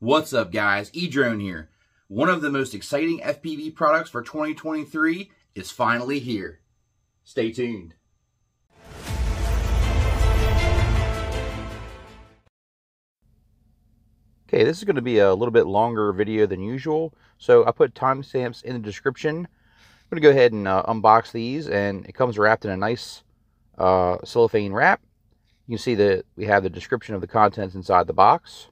What's up guys, eDrone here. One of the most exciting FPV products for 2023 is finally here. Stay tuned. Okay, this is going to be a little bit longer video than usual, so I put timestamps in the description. I'm going to go ahead and uh, unbox these, and it comes wrapped in a nice uh, cellophane wrap. You can see that we have the description of the contents inside the box.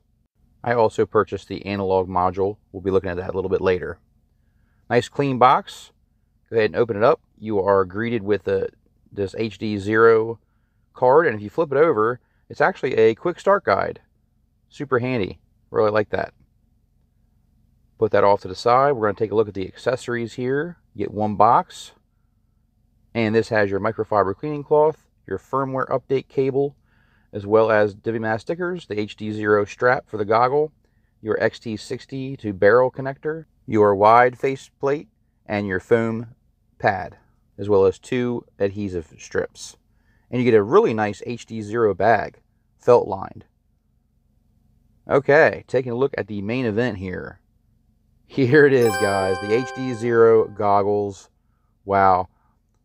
I also purchased the analog module. We'll be looking at that a little bit later. Nice clean box. Go ahead and open it up. You are greeted with this HD Zero card, and if you flip it over, it's actually a quick start guide. Super handy. Really like that. Put that off to the side. We're going to take a look at the accessories here. You get one box. And this has your microfiber cleaning cloth, your firmware update cable, as well as Divimath stickers, the HD Zero strap for the goggle, your XT60 to barrel connector, your wide face plate, and your foam pad, as well as two adhesive strips. And you get a really nice HD Zero bag, felt lined. Okay, taking a look at the main event here. Here it is, guys. The HD Zero goggles. Wow.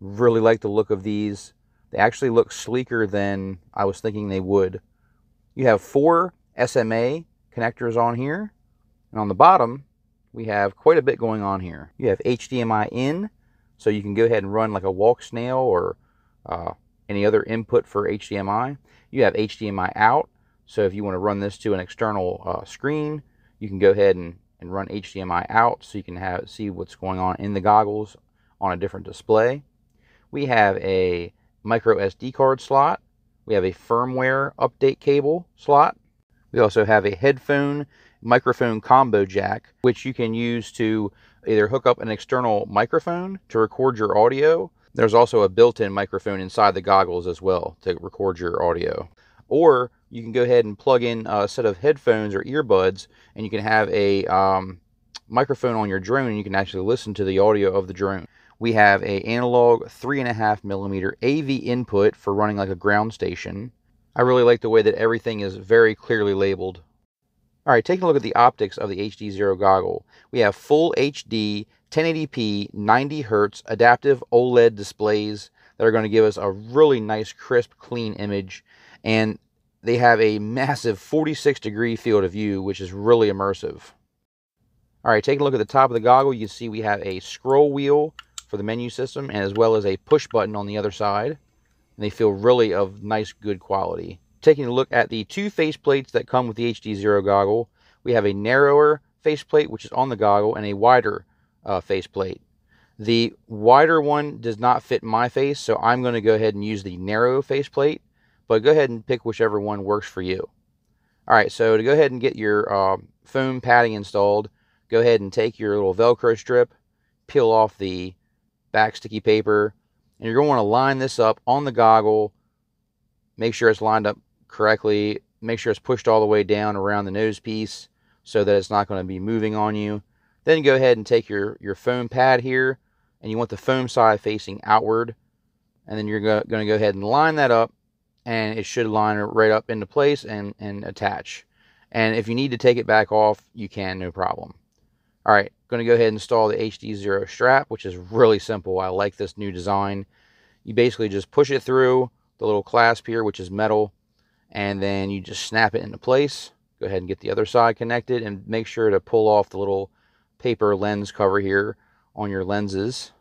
Really like the look of these. They actually look sleeker than I was thinking they would. You have four SMA connectors on here. And on the bottom, we have quite a bit going on here. You have HDMI in, so you can go ahead and run like a Walksnail or uh, any other input for HDMI. You have HDMI out, so if you want to run this to an external uh, screen, you can go ahead and, and run HDMI out so you can have see what's going on in the goggles on a different display. We have a micro SD card slot. We have a firmware update cable slot. We also have a headphone microphone combo jack, which you can use to either hook up an external microphone to record your audio. There's also a built-in microphone inside the goggles as well to record your audio. Or you can go ahead and plug in a set of headphones or earbuds and you can have a um, microphone on your drone and you can actually listen to the audio of the drone. We have a analog three and a half millimeter AV input for running like a ground station. I really like the way that everything is very clearly labeled. All right, taking a look at the optics of the HD Zero goggle. We have full HD, 1080p, 90 hertz adaptive OLED displays that are going to give us a really nice, crisp, clean image. And they have a massive 46 degree field of view, which is really immersive. All right, taking a look at the top of the goggle, you see we have a scroll wheel for the menu system, and as well as a push button on the other side. And they feel really of nice, good quality. Taking a look at the two faceplates that come with the HD Zero goggle, we have a narrower faceplate, which is on the goggle, and a wider uh, faceplate. The wider one does not fit my face, so I'm going to go ahead and use the narrow faceplate but go ahead and pick whichever one works for you. All right, so to go ahead and get your uh, foam padding installed, go ahead and take your little Velcro strip, peel off the back sticky paper, and you're going to want to line this up on the goggle. Make sure it's lined up correctly. Make sure it's pushed all the way down around the nose piece so that it's not going to be moving on you. Then go ahead and take your, your foam pad here, and you want the foam side facing outward. And then you're going to go ahead and line that up and it should line right up into place and, and attach. And if you need to take it back off, you can, no problem. All right, going to go ahead and install the HD Zero strap, which is really simple. I like this new design. You basically just push it through the little clasp here, which is metal, and then you just snap it into place. Go ahead and get the other side connected and make sure to pull off the little paper lens cover here on your lenses.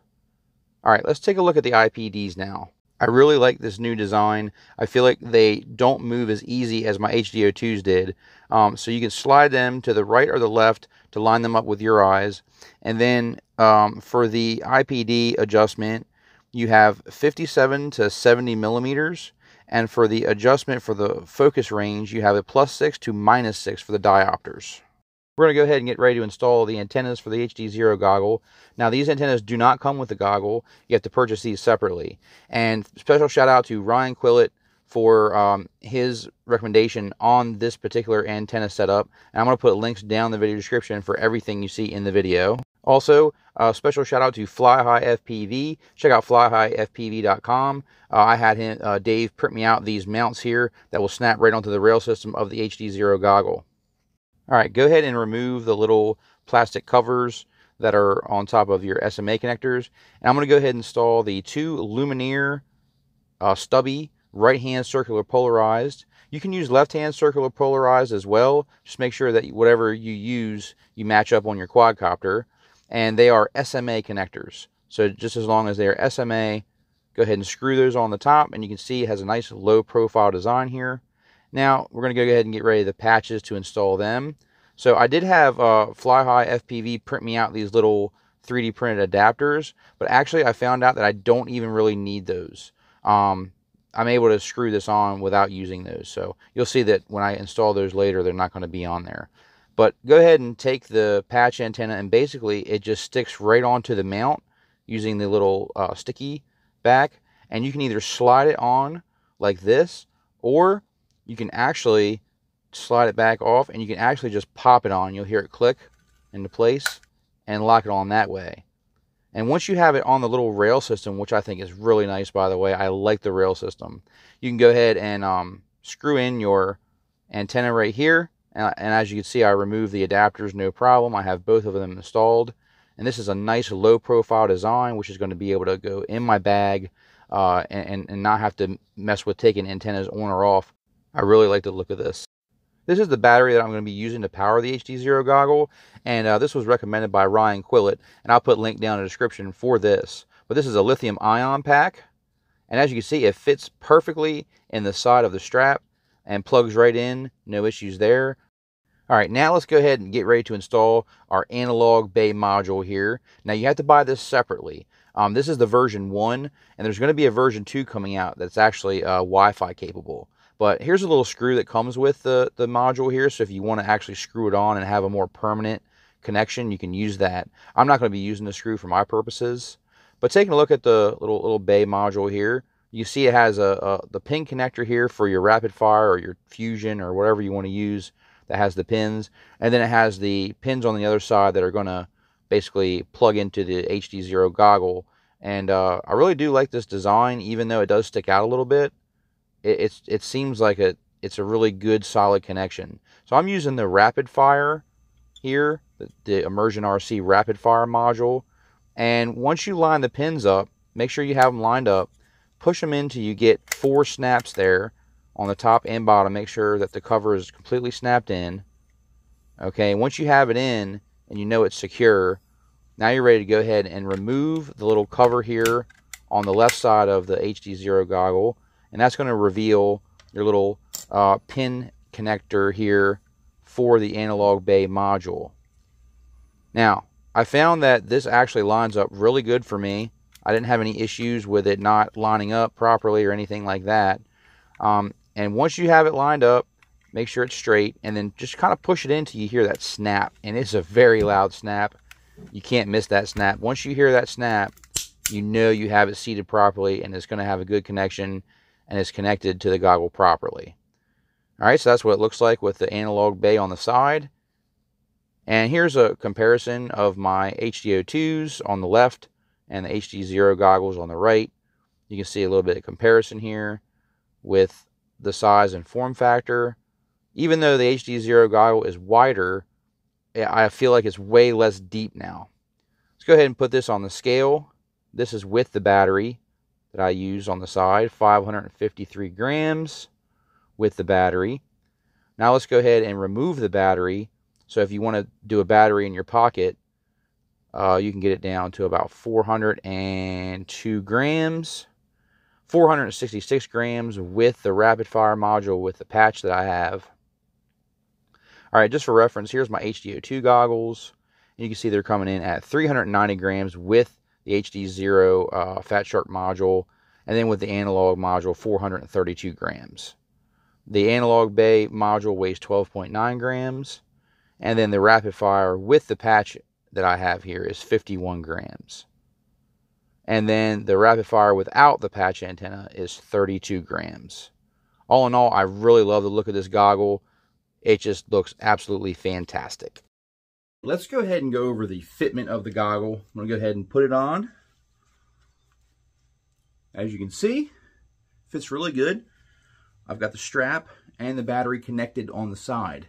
All right, let's take a look at the IPDs now. I really like this new design. I feel like they don't move as easy as my HDO2s did. Um, so you can slide them to the right or the left to line them up with your eyes. And then um, for the IPD adjustment, you have 57 to 70 millimeters. And for the adjustment for the focus range, you have a plus 6 to minus 6 for the diopters. We're going to go ahead and get ready to install the antennas for the HD Zero goggle. Now, these antennas do not come with the goggle. You have to purchase these separately. And special shout out to Ryan Quillett for um, his recommendation on this particular antenna setup. And I'm going to put links down the video description for everything you see in the video. Also, a special shout out to Fly High FPV. Check out flyhighfpv.com. Uh, I had him, uh, Dave print me out these mounts here that will snap right onto the rail system of the HD Zero goggle. All right, go ahead and remove the little plastic covers that are on top of your SMA connectors. And I'm going to go ahead and install the two Lumenier uh, stubby right-hand circular polarized. You can use left-hand circular polarized as well. Just make sure that whatever you use, you match up on your quadcopter. And they are SMA connectors. So just as long as they are SMA, go ahead and screw those on the top. And you can see it has a nice low profile design here. Now, we're going to go ahead and get ready the patches to install them. So I did have uh, Fly High FPV print me out these little 3D printed adapters, but actually I found out that I don't even really need those. Um, I'm able to screw this on without using those. So you'll see that when I install those later, they're not going to be on there. But go ahead and take the patch antenna and basically it just sticks right onto the mount using the little uh, sticky back. And you can either slide it on like this or you can actually slide it back off and you can actually just pop it on. You'll hear it click into place and lock it on that way. And once you have it on the little rail system, which I think is really nice, by the way, I like the rail system, you can go ahead and um, screw in your antenna right here. And, and as you can see, I removed the adapters, no problem. I have both of them installed. And this is a nice low profile design, which is going to be able to go in my bag uh, and, and not have to mess with taking antennas on or off. I really like the look of this. This is the battery that I'm going to be using to power the HD Zero goggle, and uh, this was recommended by Ryan Quillett, and I'll put link down in the description for this. But this is a lithium ion pack, and as you can see, it fits perfectly in the side of the strap and plugs right in, no issues there. All right, now let's go ahead and get ready to install our analog bay module here. Now you have to buy this separately. Um, this is the version 1, and there's going to be a version 2 coming out that's actually uh, Wi-Fi capable. But here's a little screw that comes with the, the module here. So if you want to actually screw it on and have a more permanent connection, you can use that. I'm not going to be using the screw for my purposes. But taking a look at the little little bay module here, you see it has a, a the pin connector here for your rapid fire or your fusion or whatever you want to use that has the pins. And then it has the pins on the other side that are going to basically plug into the HD Zero goggle. And uh, I really do like this design, even though it does stick out a little bit it, it seems like a it's a really good solid connection. So I'm using the rapid fire here, the, the ImmersionRC rapid fire module. And once you line the pins up, make sure you have them lined up. Push them in until you get four snaps there on the top and bottom. Make sure that the cover is completely snapped in. Okay, once you have it in and you know it's secure, now you're ready to go ahead and remove the little cover here on the left side of the HD Zero goggle and that's going to reveal your little uh, pin connector here for the analog bay module. Now, I found that this actually lines up really good for me. I didn't have any issues with it not lining up properly or anything like that. Um, and once you have it lined up, make sure it's straight, and then just kind of push it in until you hear that snap. And it's a very loud snap. You can't miss that snap. Once you hear that snap, you know you have it seated properly and it's going to have a good connection and is connected to the goggle properly. All right, so that's what it looks like with the analog bay on the side. And here's a comparison of my HDO2s on the left and the HD Zero goggles on the right. You can see a little bit of comparison here with the size and form factor. Even though the HD Zero goggle is wider, eh, I feel like it's way less deep now. Let's go ahead and put this on the scale. This is with the battery that I use on the side, 553 grams with the battery. Now let's go ahead and remove the battery. So if you want to do a battery in your pocket, uh, you can get it down to about 402 grams. 466 grams with the rapid fire module with the patch that I have. All right, just for reference, here's my HDO2 goggles. You can see they're coming in at 390 grams with the HD Zero uh, Fat Shark module, and then with the analog module, 432 grams. The analog bay module weighs 12.9 grams, and then the rapid fire with the patch that I have here is 51 grams. And then the rapid fire without the patch antenna is 32 grams. All in all, I really love the look of this goggle. It just looks absolutely fantastic. Let's go ahead and go over the fitment of the goggle. I'm going to go ahead and put it on. As you can see, fits really good. I've got the strap and the battery connected on the side.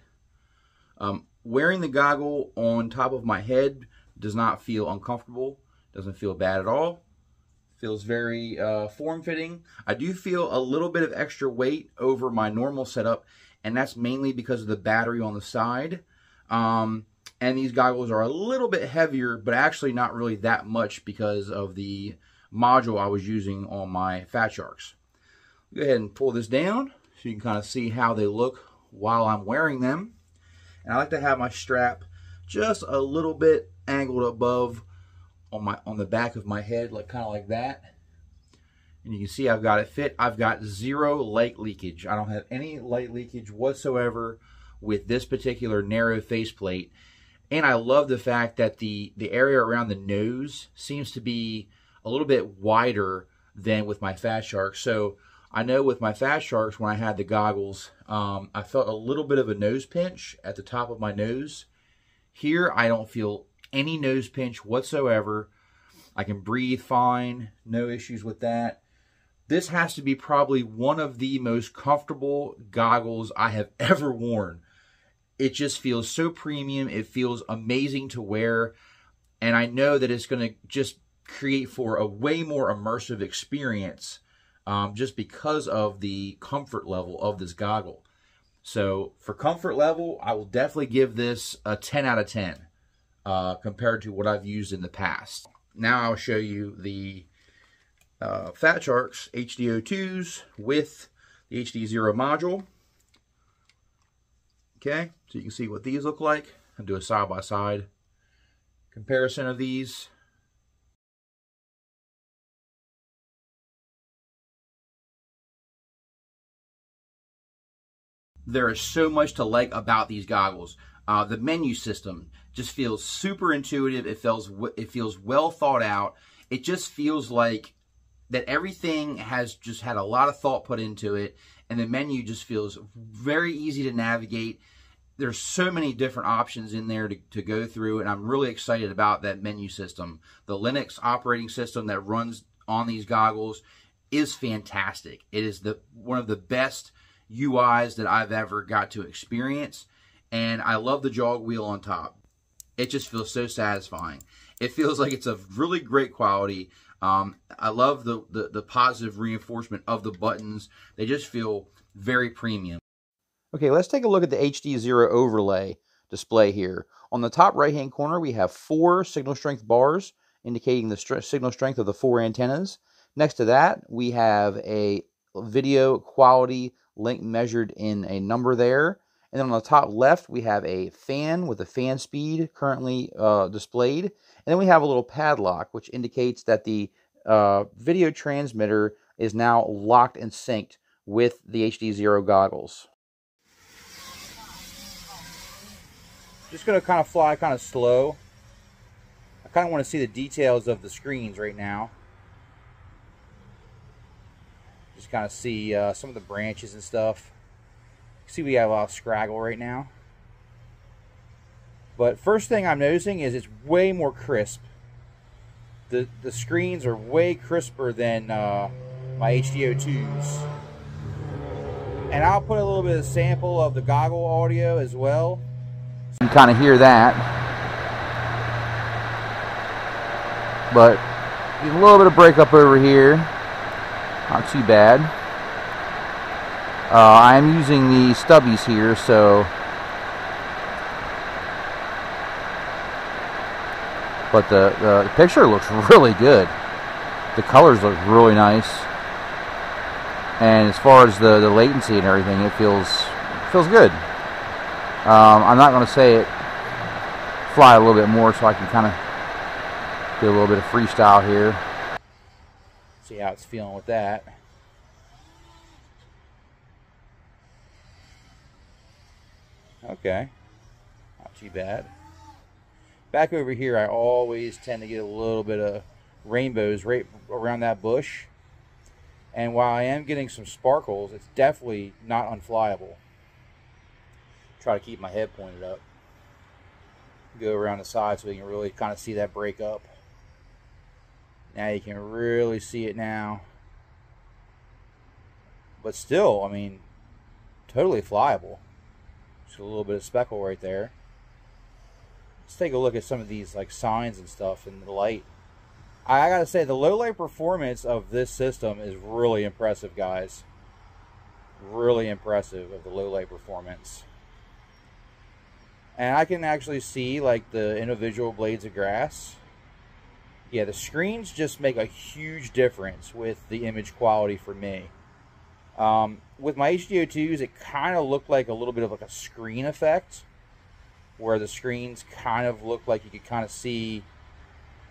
Um, wearing the goggle on top of my head does not feel uncomfortable. Doesn't feel bad at all. Feels very uh, form-fitting. I do feel a little bit of extra weight over my normal setup, and that's mainly because of the battery on the side. Um, and these goggles are a little bit heavier, but actually not really that much because of the module I was using on my Fat Sharks. Go ahead and pull this down so you can kind of see how they look while I'm wearing them. And I like to have my strap just a little bit angled above on my on the back of my head, like kind of like that. And you can see I've got it fit. I've got zero light leakage. I don't have any light leakage whatsoever with this particular narrow faceplate. And I love the fact that the, the area around the nose seems to be a little bit wider than with my Fat Shark. So I know with my Fat Sharks, when I had the goggles, um, I felt a little bit of a nose pinch at the top of my nose. Here, I don't feel any nose pinch whatsoever. I can breathe fine, no issues with that. This has to be probably one of the most comfortable goggles I have ever worn. It just feels so premium. It feels amazing to wear. And I know that it's going to just create for a way more immersive experience um, just because of the comfort level of this goggle. So for comfort level, I will definitely give this a 10 out of 10 uh, compared to what I've used in the past. Now I'll show you the uh, Fat Sharks HDO2s with the HD Zero module. Okay, so you can see what these look like. I'll do a side-by-side -side comparison of these. There is so much to like about these goggles. Uh, the menu system just feels super intuitive. It feels it feels well thought out. It just feels like that everything has just had a lot of thought put into it, and the menu just feels very easy to navigate. There's so many different options in there to, to go through, and I'm really excited about that menu system. The Linux operating system that runs on these goggles is fantastic. It is the one of the best UIs that I've ever got to experience. And I love the jog wheel on top. It just feels so satisfying. It feels like it's a really great quality. Um, I love the, the, the positive reinforcement of the buttons. They just feel very premium. Okay, let's take a look at the HD Zero overlay display here. On the top right-hand corner, we have four signal strength bars indicating the signal strength of the four antennas. Next to that, we have a video quality link measured in a number there. And then on the top left, we have a fan with the fan speed currently uh, displayed. And then we have a little padlock, which indicates that the uh, video transmitter is now locked and synced with the HD Zero goggles. Just going to kind of fly kind of slow. I kind of want to see the details of the screens right now. Just kind of see uh, some of the branches and stuff. See we have a lot of scraggle right now. But first thing I'm noticing is it's way more crisp. The, the screens are way crisper than uh, my HDO2s. And I'll put a little bit of sample of the goggle audio as well. You can kind of hear that. But a little bit of breakup over here. Not too bad. Uh, I'm using the stubbies here, so... But the, the picture looks really good. The colors look really nice. And as far as the, the latency and everything, it feels feels good. Um, I'm not going to say it fly a little bit more so I can kind of do a little bit of freestyle here see how it's feeling with that. Okay, not too bad. Back over here, I always tend to get a little bit of rainbows right around that bush. And while I am getting some sparkles, it's definitely not unflyable. Try to keep my head pointed up. Go around the side so we can really kind of see that break up. Now you can really see it now. But still, I mean, totally flyable. Just a little bit of speckle right there. let's take a look at some of these like signs and stuff in the light. I gotta say, the low light performance of this system is really impressive, guys. Really impressive of the low light performance. And I can actually see like the individual blades of grass. Yeah, the screens just make a huge difference with the image quality for me. Um, with my HDO2s, it kind of looked like a little bit of like a screen effect, where the screens kind of look like you could kind of see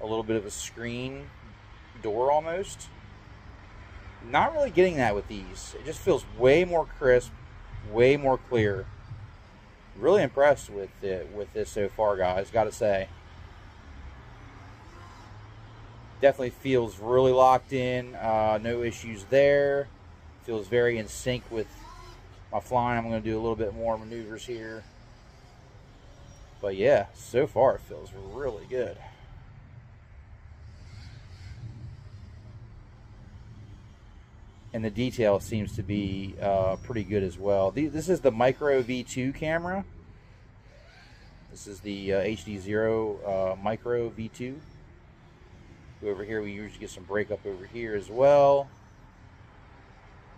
a little bit of a screen door almost. Not really getting that with these. It just feels way more crisp, way more clear. Really impressed with it with this so far, guys. Got to say, definitely feels really locked in. Uh, no issues there. Feels very in sync with my flying. I'm going to do a little bit more maneuvers here. But yeah, so far it feels really good. And the detail seems to be uh, pretty good as well. This is the Micro V2 camera. This is the uh, HD Zero uh, Micro V2. Over here, we usually get some breakup over here as well.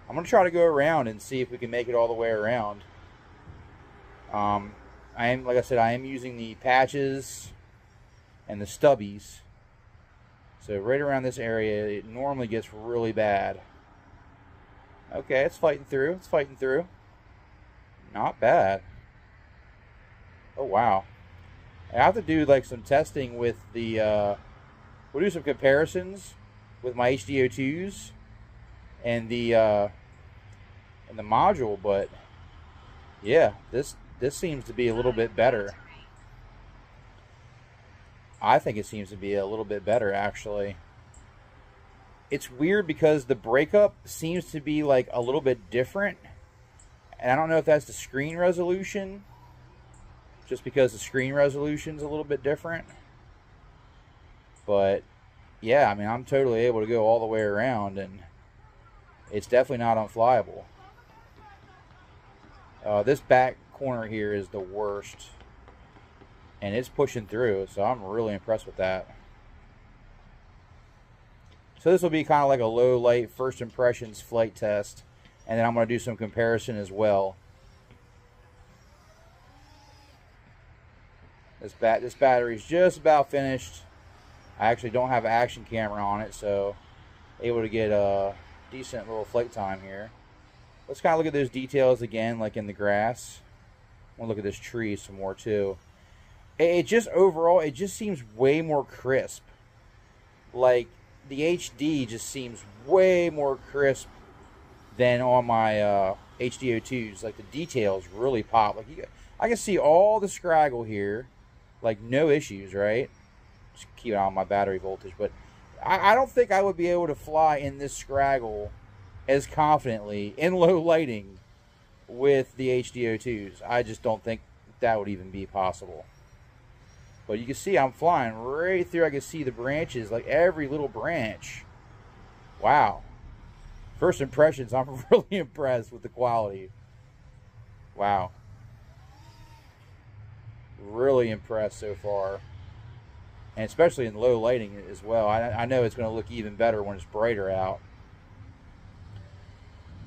I'm going to try to go around and see if we can make it all the way around. Um, I am, like I said, I am using the patches and the stubbies. So right around this area, it normally gets really bad. Okay, it's fighting through. It's fighting through. Not bad. Oh, wow. I have to do like some testing with the, uh, we'll do some comparisons with my HDO2s and the, uh, and the module, but yeah, this, this seems to be a little bit better. I think it seems to be a little bit better, actually it's weird because the breakup seems to be like a little bit different. And I don't know if that's the screen resolution, just because the screen resolution is a little bit different. But yeah, I mean, I'm totally able to go all the way around, and it's definitely not unflyable. Uh, this back corner here is the worst, and it's pushing through, so I'm really impressed with that. So this will be kind of like a low light first impressions flight test. And then I'm going to do some comparison as well. This bat this battery's just about finished. I actually don't have an action camera on it, so able to get a decent little flight time here. Let's kind of look at those details again, like in the grass. Want to look at this tree some more too. It just overall, it just seems way more crisp. Like the HD just seems way more crisp than on my uh, HDO2s. Like the details really pop. Like you, I can see all the scraggle here, like no issues, right? Just keep on my battery voltage, but I, I don't think I would be able to fly in this scraggle as confidently in low lighting with the HDO2s. I just don't think that would even be possible. But you can see I'm flying right through. I can see the branches, like every little branch. Wow. First impressions, I'm really impressed with the quality. Wow. Really impressed so far. And especially in low lighting as well. I, I know it's going to look even better when it's brighter out.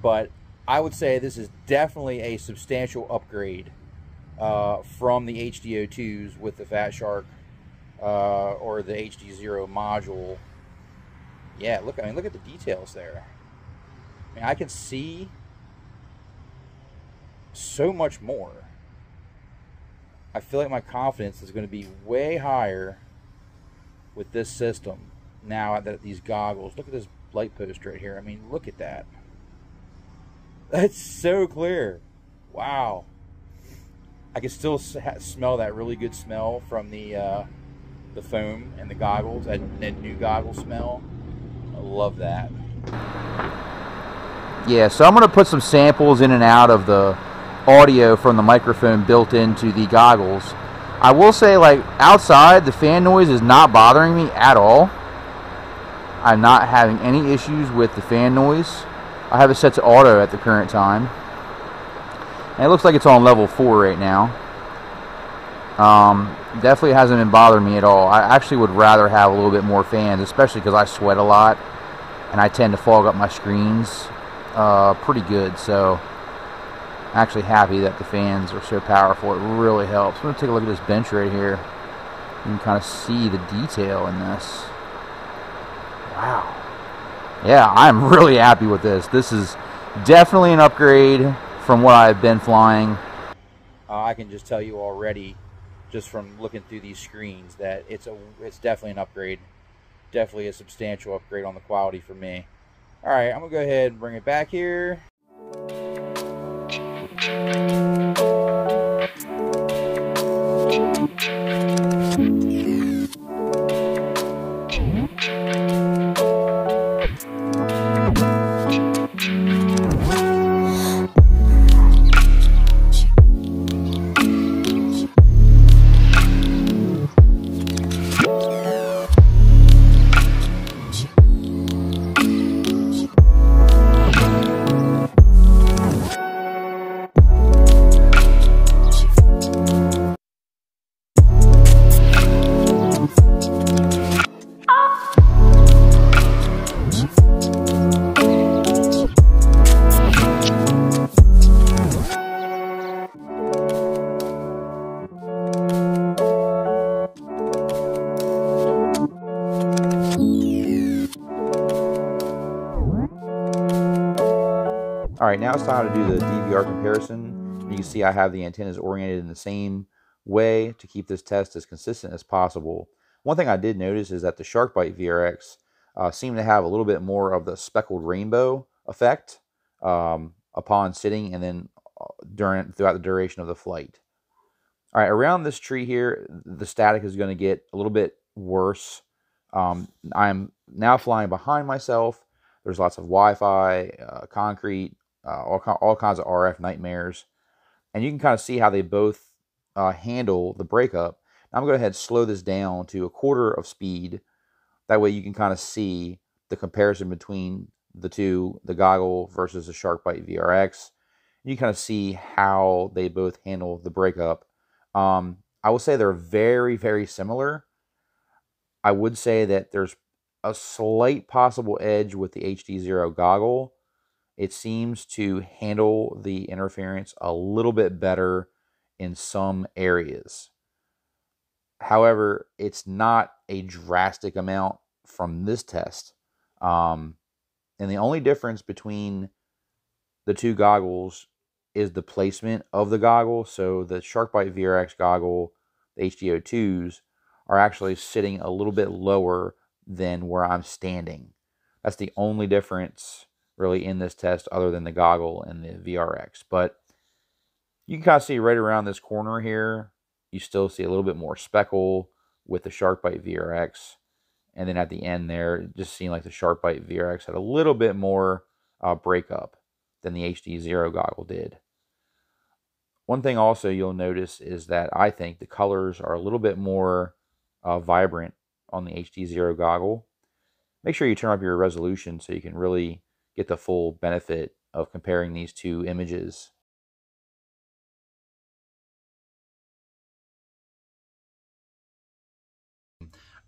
But I would say this is definitely a substantial upgrade uh, from the HDO2s with the Fat Shark uh, or the HD Zero module. Yeah, look, I mean, look at the details there. I mean, I can see so much more. I feel like my confidence is going to be way higher with this system now that these goggles. Look at this light post right here. I mean, look at that. That's so clear. Wow. I can still smell that really good smell from the uh, the foam and the goggles, that, that new goggle smell. I love that. Yeah, so I'm going to put some samples in and out of the audio from the microphone built into the goggles. I will say, like, outside, the fan noise is not bothering me at all. I'm not having any issues with the fan noise. I have it set to auto at the current time. And it looks like it's on level 4 right now. Um, definitely hasn't been bothering me at all. I actually would rather have a little bit more fans, especially because I sweat a lot and I tend to fog up my screens uh, pretty good. So I'm actually happy that the fans are so powerful. It really helps. I'm going to take a look at this bench right here. You can kind of see the detail in this. Wow. Yeah, I'm really happy with this. This is definitely an upgrade from what I've been flying. Uh, I can just tell you already, just from looking through these screens, that it's a it's definitely an upgrade. Definitely a substantial upgrade on the quality for me. All right, I'm gonna go ahead and bring it back here. Right, now it's time to do the DVR comparison. You can see I have the antennas oriented in the same way to keep this test as consistent as possible. One thing I did notice is that the Sharkbyte VRX uh, seemed to have a little bit more of the speckled rainbow effect um, upon sitting and then uh, during throughout the duration of the flight. All right, around this tree here, the static is going to get a little bit worse. Um, I'm now flying behind myself. There's lots of Wi-Fi, uh, concrete, uh, all, all kinds of RF nightmares. And you can kind of see how they both uh, handle the breakup. I'm going to go ahead and slow this down to a quarter of speed. That way you can kind of see the comparison between the two, the goggle versus the Sharkbyte VRX. You kind of see how they both handle the breakup. Um, I will say they're very, very similar. I would say that there's a slight possible edge with the HD Zero goggle it seems to handle the interference a little bit better in some areas. However, it's not a drastic amount from this test. Um, and the only difference between the two goggles is the placement of the goggle. So the Sharkbyte VRX goggle, the HDO2s, are actually sitting a little bit lower than where I'm standing. That's the only difference really in this test other than the goggle and the VRX. But you can kind of see right around this corner here, you still see a little bit more speckle with the Sharkbyte VRX. And then at the end there, it just seemed like the Sharkbyte VRX had a little bit more uh, breakup than the HD Zero goggle did. One thing also you'll notice is that I think the colors are a little bit more uh, vibrant on the HD Zero goggle. Make sure you turn up your resolution so you can really get the full benefit of comparing these two images.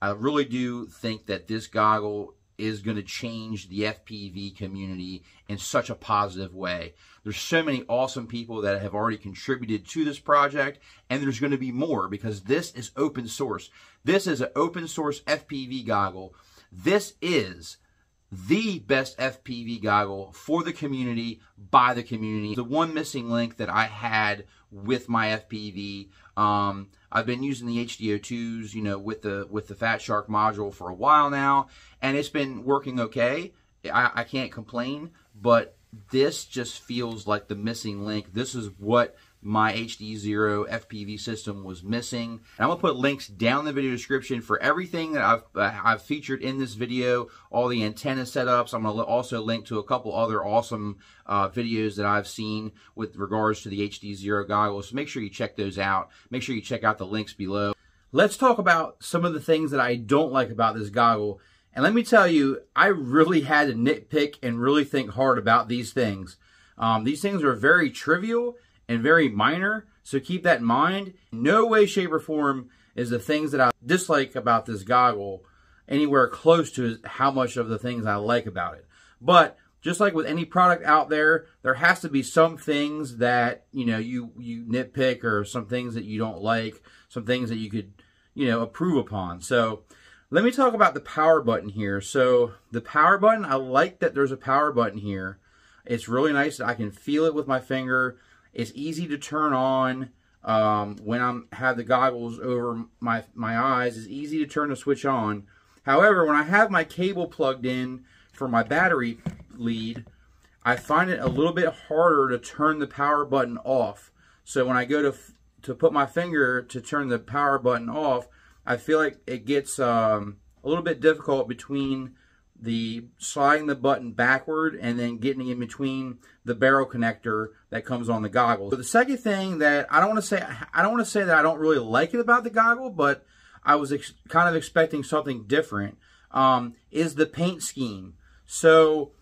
I really do think that this goggle is going to change the FPV community in such a positive way. There's so many awesome people that have already contributed to this project, and there's going to be more because this is open source. This is an open source FPV goggle. This is the best FPV goggle for the community, by the community. The one missing link that I had with my FPV, um, I've been using the HDO2s, you know, with the with the Fat Shark module for a while now, and it's been working okay. I, I can't complain, but this just feels like the missing link. This is what my HD Zero FPV system was missing. And I'm going to put links down the video description for everything that I've, uh, I've featured in this video, all the antenna setups. I'm going to also link to a couple other awesome uh, videos that I've seen with regards to the HD Zero goggles. So make sure you check those out. Make sure you check out the links below. Let's talk about some of the things that I don't like about this goggle. And let me tell you, I really had to nitpick and really think hard about these things. Um, these things are very trivial and very minor. So keep that in mind. No way, shape, or form is the things that I dislike about this goggle anywhere close to how much of the things I like about it. But just like with any product out there, there has to be some things that, you know, you, you nitpick or some things that you don't like, some things that you could, you know, approve upon. So let me talk about the power button here. So the power button, I like that there's a power button here. It's really nice. I can feel it with my finger. It's easy to turn on um, when I'm have the goggles over my, my eyes. It's easy to turn the switch on. However, when I have my cable plugged in for my battery lead, I find it a little bit harder to turn the power button off. So when I go to to put my finger to turn the power button off, I feel like it gets um, a little bit difficult between the sliding the button backward and then getting in between the barrel connector that comes on the goggle. So the second thing that I don't want to say I don't want to say that I don't really like it about the goggle, but I was kind of expecting something different. Um, is the paint scheme. So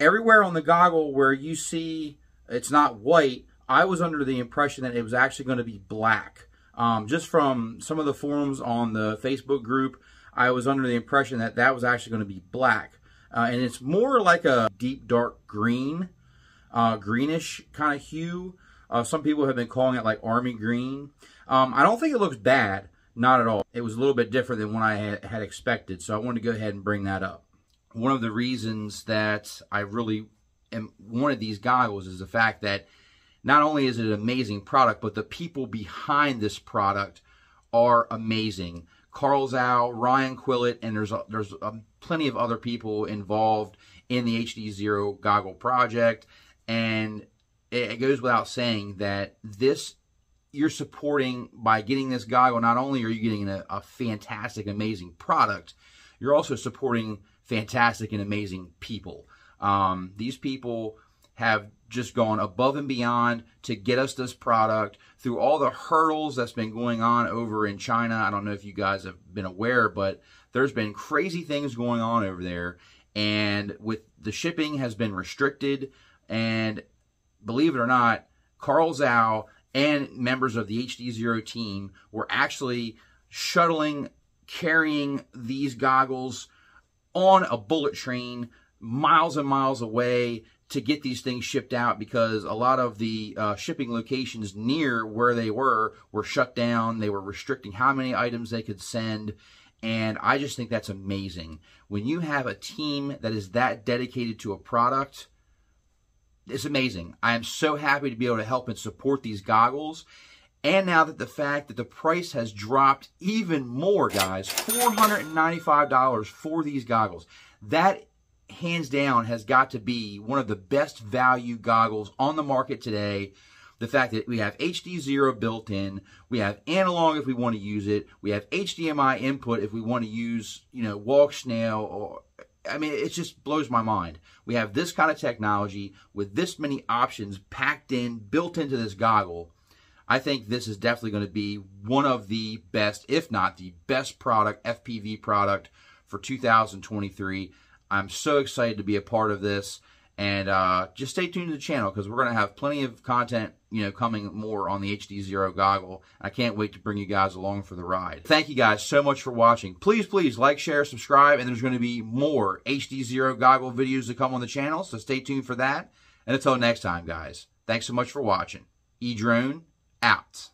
everywhere on the goggle where you see it's not white, I was under the impression that it was actually going to be black. Um, just from some of the forums on the Facebook group, I was under the impression that that was actually going to be black. Uh, and it's more like a deep dark green, uh, greenish kind of hue. Uh, some people have been calling it like army green. Um, I don't think it looks bad, not at all. It was a little bit different than what I had, had expected, so I wanted to go ahead and bring that up one of the reasons that I really am wanted these goggles is the fact that not only is it an amazing product, but the people behind this product are amazing. Carl Zhou, Ryan Quillett, and there's a, there's a, plenty of other people involved in the HD Zero goggle project, and it, it goes without saying that this you're supporting by getting this goggle. Not only are you getting a, a fantastic, amazing product, you're also supporting fantastic and amazing people. Um, these people have just gone above and beyond to get us this product through all the hurdles that's been going on over in China. I don't know if you guys have been aware, but there's been crazy things going on over there. And with the shipping has been restricted. And believe it or not, Carl Zhou and members of the HD Zero team were actually shuttling, carrying these goggles on a bullet train miles and miles away to get these things shipped out because a lot of the uh, shipping locations near where they were were shut down. They were restricting how many items they could send. And I just think that's amazing. When you have a team that is that dedicated to a product, it's amazing. I am so happy to be able to help and support these goggles. And now that the fact that the price has dropped even more, guys, $495 for these goggles. That hands down has got to be one of the best value goggles on the market today. The fact that we have HD Zero built in, we have analog if we want to use it, we have HDMI input if we want to use, you know, Walksnail or I mean, it just blows my mind. We have this kind of technology with this many options packed in, built into this goggle I think this is definitely going to be one of the best, if not the best product, FPV product for 2023. I'm so excited to be a part of this. And uh, just stay tuned to the channel because we're going to have plenty of content, you know, coming more on the HD Zero goggle. I can't wait to bring you guys along for the ride. Thank you guys so much for watching. Please, please like, share, subscribe, and there's going to be more HD Zero goggle videos to come on the channel, so stay tuned for that. And until next time, guys, thanks so much for watching. E-Drone out.